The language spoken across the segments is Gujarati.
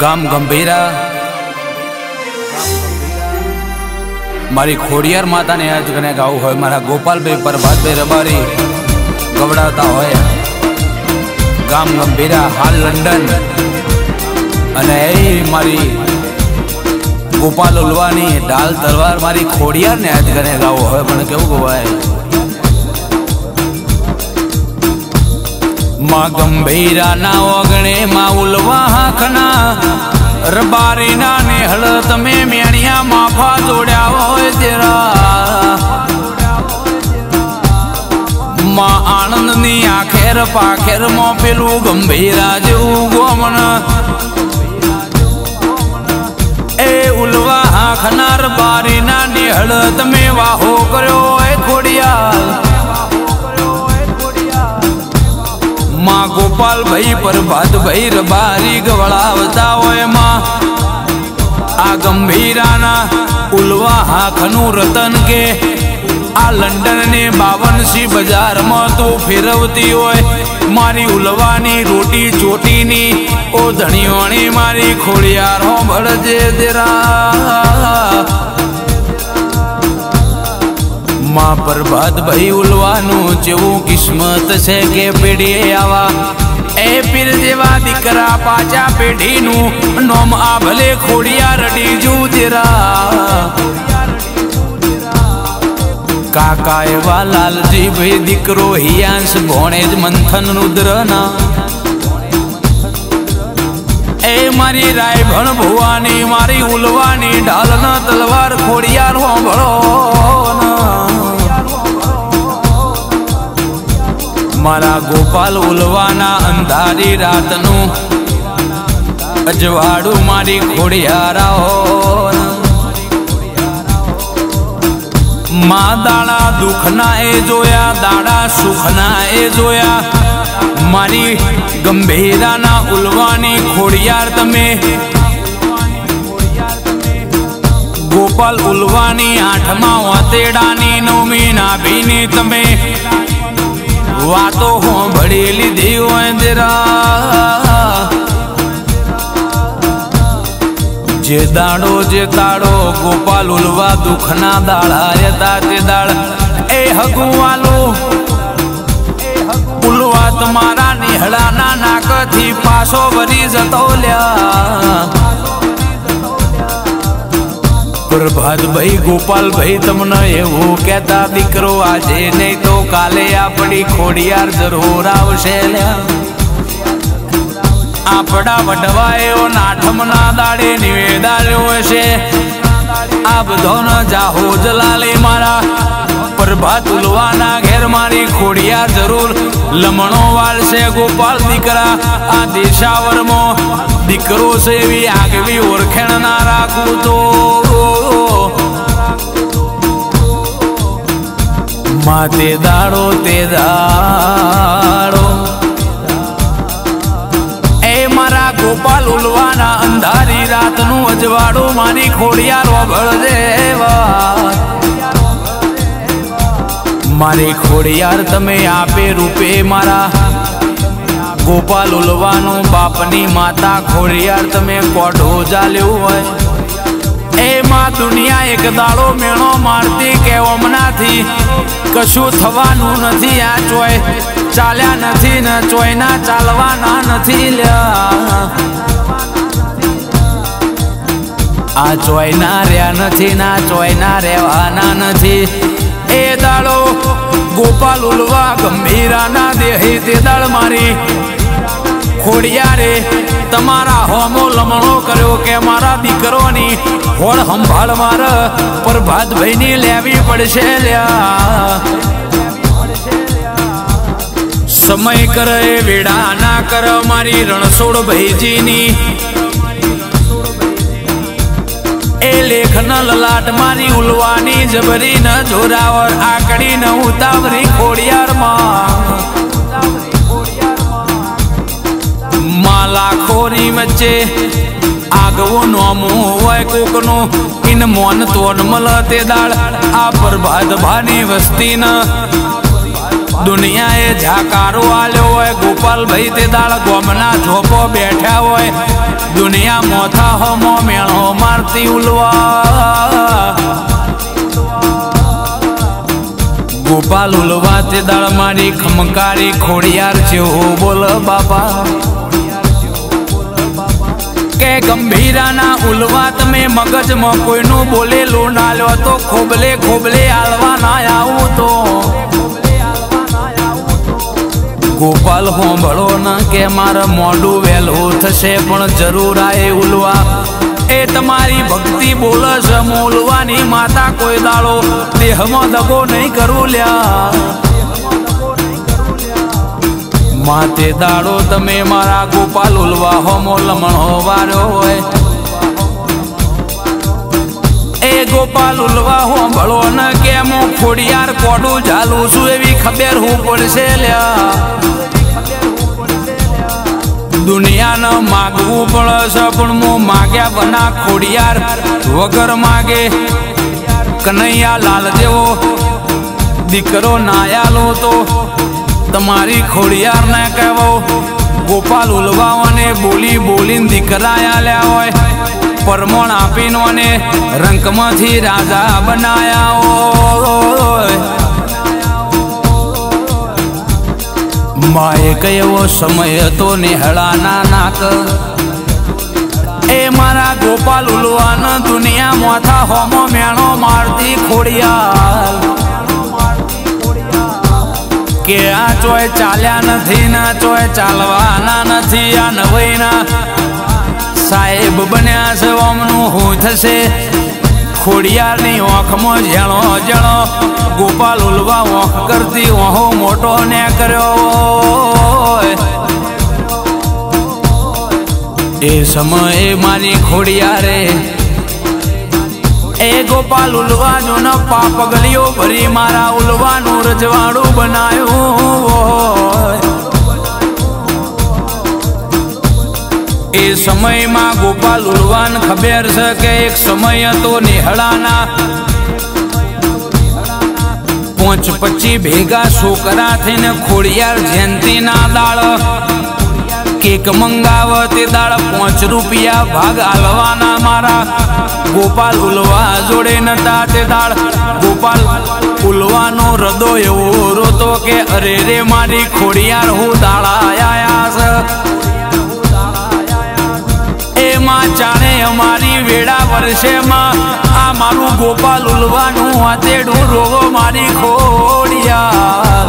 ગામ ગંભીરા. મારી ખોડિયાર માતાને આજ કને ગાવું હોય, મારા ગોપાલભાઈ પરભાતભાઈ રબારી ગવડાવતા હોય. ગામ ગંભીરા, હાલ લંડન. અને એ મારી ગોપાલ ઉલવાની ડાલ તલવાર મારી ખોડિયારને આજ કને ગાવું હોય, મને કેવું ગવાય? માં ગંભીરા ના ઓગણે માં ઉલવા હાખના રબારી ના નેહળ તમે મેણિયા માફા જોડ્યા હોય તેરા. માં આનંદની આખેર પાખેરમાં પેલું ગંભીરા જેવું ગોમન એ ઉલવા હાખનાર બારી ના નેહળ તમે વાહો કર્યો હોય ખોડિયાલ. માં ગોપાલભાઈ પ્રભાતભાઈ રબારી ગવડાવતા હોયમાં. આ ગંભીરાના ઉલવા હાખનું રતન કે આ લંડન ને બાવનસી બજારમાં તો ફેરવતી હોય. મારી ઉલવાની રોટી ચોટીની ઓ ધણીઓણી મારી ખોડિયાર ભળજે દેરા માં બરબાદ ભાઈ ઉલવાનું જેવું કિસ્મત છે કે પેઢીએ આવા. એ પીર જેવા દીકરા પાછા પેઢીનું નોમ આ ભલે ખોડિયા રડી જુ કાકા એવા લાલજી ભાઈ દીકરો હિયાંશ ભોણે જ મંથન રુદ્રના. એ મારી રાયભણ ભુવાની, મારી ઉલવાની, ઢાલના તલવાર ખોડિયાર હોંભળો મારા ગોપાલ ઉલવાના અંધારી રાતનું. અજવાડું મારી ખોડિયારા મા દાડા દુઃખના એ જોયા દાડા સુખના એ જોયા. મારી ગંભીરાના ઉલવાની ખોડિયાર તમે. ગોપાલ ઉલવાની આઠમા વાતેડાની નવમી નાભીની તમે. વાતો હોંભળી લીધી હોય જે દાડો જે તાળો ગોપાલ ઉલવા દુખના દાળા એ દાતે દાળ. એ હગુવાલો, ઉલવા તમારા નિહળાના નાકથી પાછો વરી જતો લ્યા. પ્રભાતભાઈ ગોપાલભાઈ તમને એવું કહેતા દીકરો આજે નહીં તો કાલે આપણી ખોડિયાર જરૂર આવશે આપડા વડવાયો નાઠમના દાડે નિવેદાલ્યો હશે. આ બધોનો જાહો જલાલે મારા. પ્રભાત ઉલવાના, ઘેર મારી ખોડિયા જરૂર. લમણો વાળશે ગોપાલ દીકરા, આ દેશાવરમાં. દીકરો છે એવી આગવી ઓળખેણ ના રાખું તો. માતે દાડો, તે દાડો. એ મારા ગોપાલ ઉલવાના, અંધારી રાતનું અજવાડું મારી ખોડિયાર વગળ દેવા મારી ખોડિયાર તમે આપે રૂપે મારા. ગોપાલ ઉલવાનો બાપની માતા ખોડિયાર તમે કોઢો ચાલ્યું હોય. એમાં દુનિયા એક દાડો મેણો મારતી કે ઓમનાથી કશું થવાનું નથી આ ચોય. ચાલ્યા નથી ને ચોયના ચાલવાના નથી લ્યા. આ ચોયના રહ્યા નથી ના ચોયના રહેવાના નથી. એ દાડો ગોપાલ ઉલવા ગંભીરાના દેહી તે દાળ મારી. ખોડિયારે તમારા હોમો લમણો કર્યો કે મારા દીકરોની હોળ સંભાળ માર પ્રભાતભાઈ ની લેવી પડશે લ્યા. સમય કરે, વેડા ના કર, મારી રણછોડ ભાઈજીની એ લેખન લલાટ મારી ઉલવાની જબરી ન જોરાવર આકડી ન ઉતાવરી ખોડિયારમાં. ખોરી વચ્ચે આગવો નોમું હોય કોકનું, ઇન મોન તોન મલ તે દાળ. આ પ્રભાત ભાની વસ્તી ન દુનિયાએ જાકારો આલ્યો હોય ગોપાલભાઈ તે દાળ ગોમના ઝોપો બેઠા હોય. દુનિયા મોથા હોમો, મેણો મારતી ઉલવા. ગોપાલ ઉલવા તે દાળ મારી ખમકારી ખોડિયાર જેવો બોલ બાપા. કે ગંભીરાના ઉલવા તમે મગજમાં કોઈનું બોલેલું ના લ્યો તો ખોબલે ખોબલે આલવા ના આવું તો. ગોપાલ હોંભળો ન કે મારા મોડું વહેલું થશે, પણ જરૂર આએ ઉલવા. એ તમારી ભક્તિ બોલ છે મૂલવાની માતા કોઈ દાડો દેહમાં દગો નહીં કરું લ્યા. માતે દાડો તમે મારા ગોપાલ ઉલવા હોમો લમણ વાર્યો હોય. એ ગોપાલ ઉલવા હોંભળો ન કે હું ખોડિયાર કોડું ઝાલું છું એવી ખબર હું પડશે લ્યા. દુનિયાને માગવું પડે છે પણ મો માગ્યા બના ખોડિયાર વગર માગે. કનૈયા લાલ જેવો દીકરો નાયાલો તો તમારી ખોડિયાર ને કહેવો. ગોપાલ ઉલવાઓને બોલી બોલીને દીકરા આલ્યા હોય. પરમોણ આપીને અને રંકમાંથી રાજા બનાયા હોય. માએ કયો સમય હતો નિહળાના નાક. એ મારા ગોપાલ ઉલવાન દુનિયા માથા હોમો મેણો મારતી ખોડિયા કે આ ચોય ચાલ્યા નથી, ના ચોય ચાલવાના નથી, આ નવઈના સાહેબ બન્યા છે ઓમનું હું થશે? ખોડિયારની ઓંખમાં ઝેણો જણો ગોપાલ ઉલવા ઓંખ કરતી ઓહો મોટો ને કર્યો એ સમયે મારી ખોડિયારે, એ ગોપાલ ઉલવાનો ન પાપ ગલિયો ભરી મારા ઉલવાનું રજવાડું બનાયું સમયમાં ગોપાલ ઉલવાન ખબેર છે કે એક સમય હતો નિહળાના. પોંચ પચી ભેગા છોકરા થઈને ખોડિયાર જયંતિના દાળ. કેક મંગાવ તે દાળ પાંચ રૂપિયા ભાગ આલવાના મારા. ગોપાલ ઉલવા જોડે નતા તે દાળ. ગોપાલ ઉલવાનો હૃદય એવો રોતો કે અરે રે મારી ખોડિયાર હું દાળા આયા છે. એમાં જાણે અમારી વેળા વર્ષેમાં આ મારું ગોપાલ ઉલવાનું હાથેડું રોગો મારી ખોડિયા.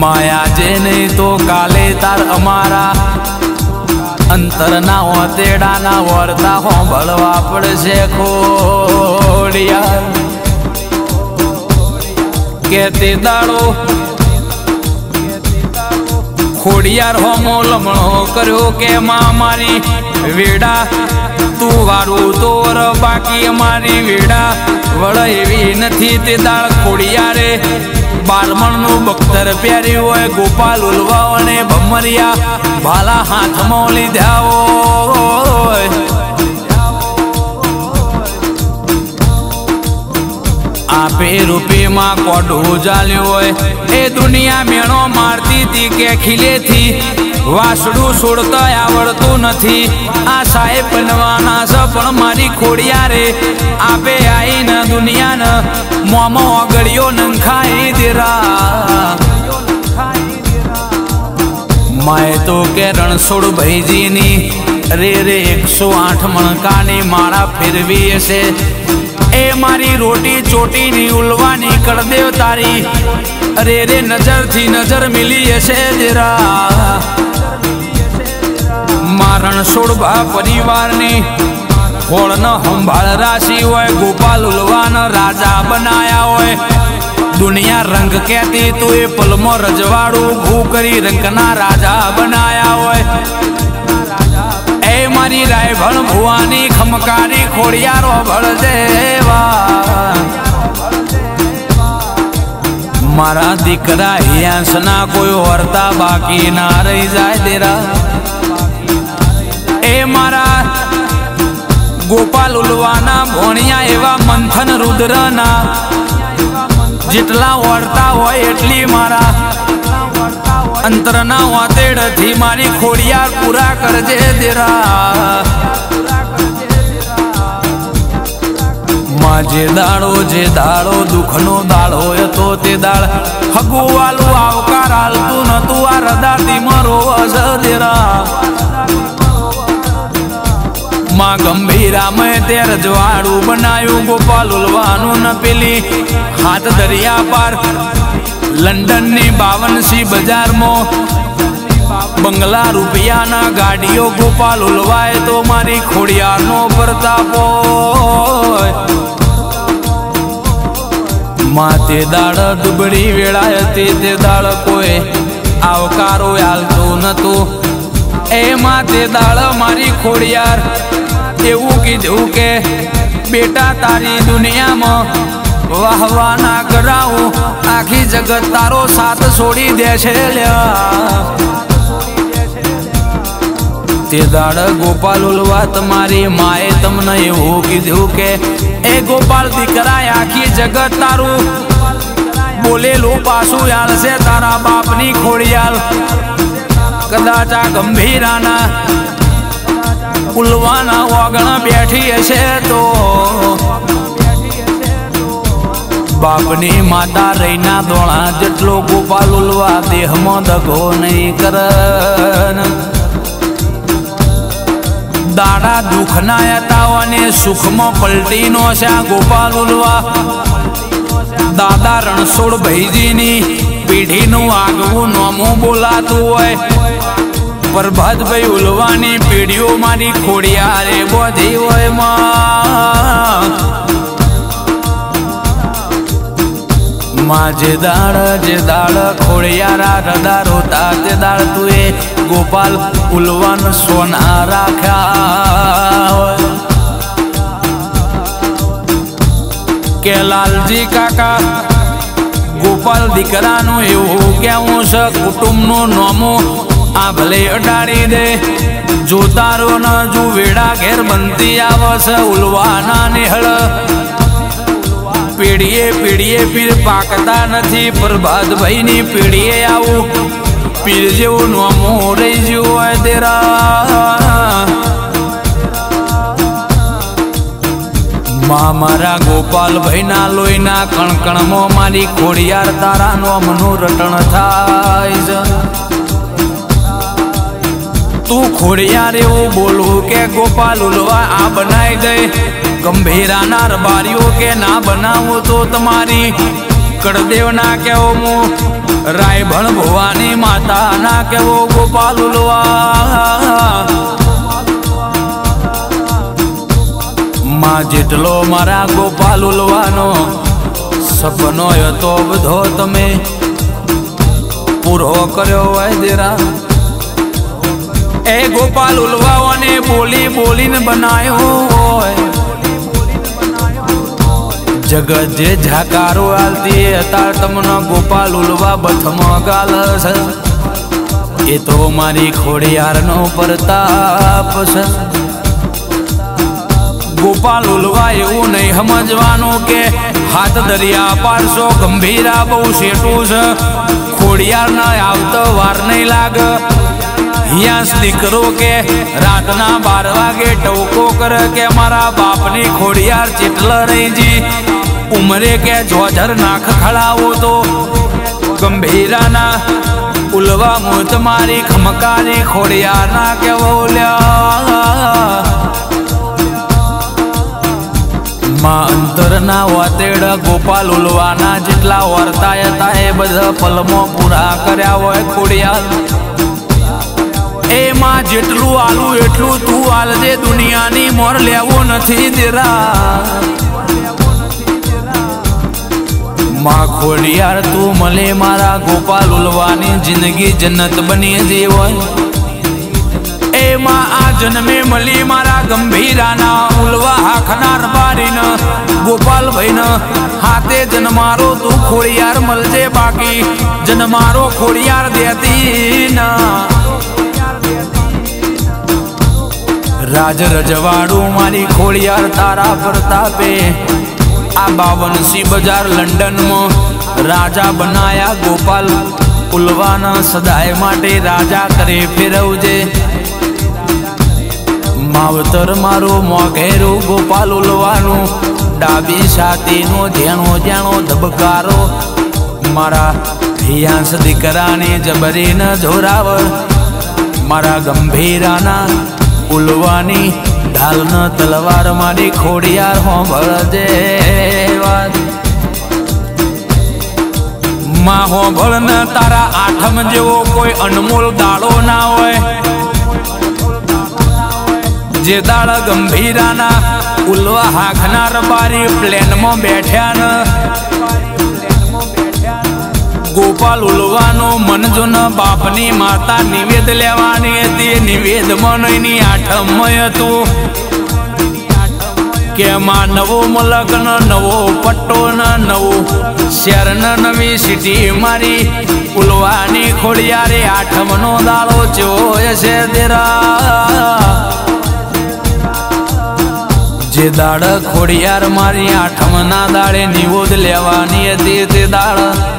માયા જે નહીં તો કાલે તાર અમારા અંતરના ઓતેડાના વર્તા હોંભળવા પડશે ખોડિયા. કે તે દાડો ખોડિયાર હોમો લમણો કર્યો કે મારી વેડા? તું વારું તોર, બાકી અમારી વેડા? વળ એવી નથી તે દાળ ખોડિયારે. બાલમણનું બખ્તર પહેર્યું હોય ગોપાલ ઉલવા અને ભમરિયા. ભાલા હાથમાં લીધા હોય. આપે રૂપિયામાં કોઢું જાલ્યું હોય. એ દુનિયા મેણો મારતી હતી કે ખીલેથી. વાસડું છોડતા આવડતું નથી. આ સાહેબ બનવાના છે, પણ મારી ખોડિયારે આપે આઈન દુનિયાને મોમો અગડિયો નંખાઈ દેરા. માય તો કે રણછોડ ભાઈજીની રે રે એકસો આઠ મણકાની માળા ફેરવી હશે. મારી રોટી ચોટીની ઉલવાની કરદેવ તારી. અરે રે, નજરથી નજર મિલી હશે દેરા મારણ સોડભા પરિવારની હોળનો સંભાળ રાશી હોય, ગોપાલ ઉલવાન રાજા બનાયા હોય. દુનિયા રંગ કહેતી તું એ પલમો રજવાડું ભૂ કરી રંગના રાજા બનાયા હોય. મારી રાયભણ ભુવાની ખમકારી ખોડિયારો ભળ દેવા મારા દીકરા હિયાસના કોઈ વર્તા બાકી ના રહી જાય દેરા એ મારા ગોપાલ ઉલવાના ભોણિયા એવા મંથન રુદ્રના. જેટલા વર્તા હોય એટલી મારા અંતરના વાતેડથી મારી ખોડિયાર પૂરા કરજે દેરા. માં જે દાડો જે દાડો, દુઃખનો દાડો હતો તે દાળ. હગુવાલું આવકાર હાલતું નતું, આ રદાતી મારો દેરા. માં મેં તે રજવાડું બનાવ્યું ગોપાલ ઉલવાનું ન પેલી. હાથ દરિયા પાર લંડનની બાવનસી બજારમાં બંગલા રૂપિયાના ગાડીઓ ગોપાલ ઉલવાય તો મારી ખોડિયારનો પ્રતાપો માતે દાળ દુબળી વેળાય હતી, તે દાળ કોઈ આવકારો હાલતો નતો. એ માતે દાળ મારી ખોડિયાર, એવું કીધું કે, બેટા તારી દુનિયામાં વાહવા ના કરાવું આખી જગત તારો સાથ છોડી દે છે તે દાડ ગોપાલ ઉલવા તમારી માએ તમને એવું કીધું કે, એ ગોપાલ દીકરા આખી જગત તારું બોલેલું પાછું યાલશે તારા બાપની ખોડિયાલ. કદાચ આ ગંભીરાના ઉલવાના વગણ બેઠી હશે તો બાપની માતા રહીના દોણા જેટલો ગોપાલ ઉલવા દેહમાં દગો નહીં કર દાડા દુઃખના હતા અને સુખમાં પલટીનો છે આ ગોપાલ ઉલવા. દાદા રણછોડ ભાઈજીની પેઢીનું આગવું નોમું બોલાતું હોય. પ્રભાતભાઈ ઉલવાની પેઢીઓ મારી ખોડિયારે બોધી હોયમાં. માં જે જે દાડ ખોડિયારા રદા રોતા તે દાડ તું એ ગોપાલ ઉલવાન સોના રાખ્યા કે લાલજી કાકા, ગોપાલ દીકરાનું એવું કેવું છે કુટુંબનું નોમું આ ભલે અટાડી દે. જોતારો ન જો વેડા ઘેર બનતી આવશે, ઉલવાના નિહળ. પેઢીએ પેઢીએ પીર પાકતા નથી. પ્રભાતભાઈ ની પેઢીએ આવું. પીર જેવું રહી ગયું હોય તેરા. મા મારા ગોપાલભાઈ ના લોહીના કણકણમાં મારી ખોડિયાર તારા નોમનું રટણ થાય તું ખોડિયાર એવું બોલવું કે ગોપાલ ઉલવા આ બનાવી દે. ગંભીરાના રબારીઓ કે ના બનાવો તો તમારી કડદેવ ના કેવો મો. રાયભણ ભવાની માતા ના કેવો ગોપાલમાં જેટલો મારા ગોપાલ ઉલવાનો સપનો હતો બધો તમે પૂરો કર્યો વૈદેરા એ ગોપાલ ઉલવાઓને બોલી બોલીને બનાવ્યો હોય. જગત જે ઝાકારો આલતી હતા તમને ગોપાલ ઉલવા બથમાં ગાલ છે એ તો મારી ખોડિયારનો પ્રતાપ છે. ગોપાલ ઉલવા એવું નહીં સમજવાનું કે હાથ દરિયા પારસો ગંભીરા બહુ શેટું છે. ખોડિયાર ના આવતો વાર નહીં લાગે. હિયાસ દીકરો કે રાતના બાર વાગે ટવકો કરે કે મારા બાપની ખોડિયાર ચેટલ રહીજી. ઉમરે કે જોજર નાખ ખડાવો તો? ગંભીરાના ઉલવા મોત મારી ખમકારી ખોડિયાર ના કે બોલ્યા માં અંતરના વાતેડ ગોપાલ ઉલવાના જેટલા વર્તાય હતા એ બધા પલમો પૂરા કર્યા હોય ખોડિયા એમાં જેટલું આલું એટલું તું આલજે દુનિયાની મોર લેવો નથી દેરા. માં ખોડિયાર તું મળે મારા ગોપાલ ઉલવાની જિંદગી જન્નત બની જે એ એમાં આ જન્મે મળી મારા ગંભીરાના ઉલવા હાખનાર બારીન, ગોપાલભાઈન. હાથે જન્મારો તું ખોડિયાર મળજે બાકી. જન્મારો ખોડિયાર દેતી ના રાજ રજવાડું મારી ખોડિયાર તારા પ્રતાપે આ બાવનસી બજાર લંડનમાં રાજા બનાયા ગોપાલ. પુલવાના સદાય માટે રાજા કરે ફેરવજે. માવતર મારો મોઘેરું ગોપાલ ઉલવાનું. ડાબી છાતીનો જેણો જેણો ધબકારો. મારા હિયાંશ દીકરાને જબરીન જોરાવર મારા ગંભીરાના ઉલવાની ઢાલન તલવાર મારી ખોડિયાર હોંભળજે વાત. માં હોંભળ ન તારા આઠમ જેવો કોઈ અનમોલ દાડો ના હોય. જે દાળ ગંભીરાના ઉલવા હાખનાર બારી પ્લેનમાં બેઠ્યા ન. ગોપાલ ઉલવાનો મનજો ન બાપની માતા નિવેદ લેવાની હતી. નિવેદ મનની આઠમ હતું. કે માં નવો મલક ન નવો પટ્ટો ન નવો. શહેર નવી સિટી મારી ઉલવાની ખોડિયારે આઠમ નો દાડો ચોય છે દેરા. જે દાડ ખોડિયાર મારી આઠમ ના દાડે નિવોદ લેવાની હતી તે દાડ.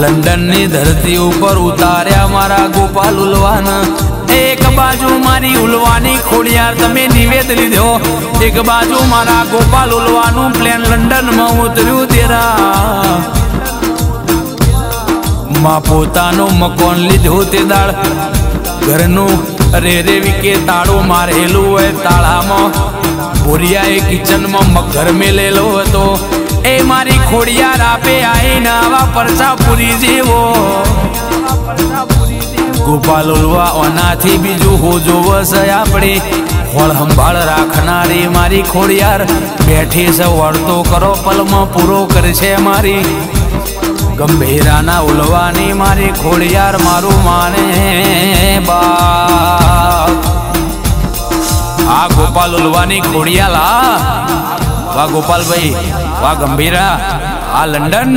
લંડનની ધરતી ઉપર ઉતાર્યા મારા ગોપાલ ઉલવાન. એક બાજુ મારી ઉલવાની ખોડિયાર તમે નિવેદ લીધો. એક બાજુ મારા ગોપાલ ઉલવાનું પ્લેન લંડનમાં ઉતર્યું તેરા. માં પોતાનો મકોન લીધો તે દાળ. ઘરનું રે રે વિકે તાળું મારેલું હોય તાળામાં. ભૂરિયાએ કિચનમાં મગર મેલેલો હતો. એ મારી ખોડિયાર આપે આઈ નાવા પરસા પૂરી જેવો. ગોપાલ ઉલવા ઓનાથી બીજું હો જોવસ આપણે. ફળ સંભાળ રાખનારી મારી ખોડિયાર. બેઠી છે વળતો કરો, પલમાં પૂરો કરશે મારી. ગંભીરાના ઉલવાની મારી ખોડિયાર મારું માને બા આ ગોપાલ ઉલવાની ખોડિયાલ વાહ ગોપાલભાઈ વાહ ગંભીરા. આ લંડન.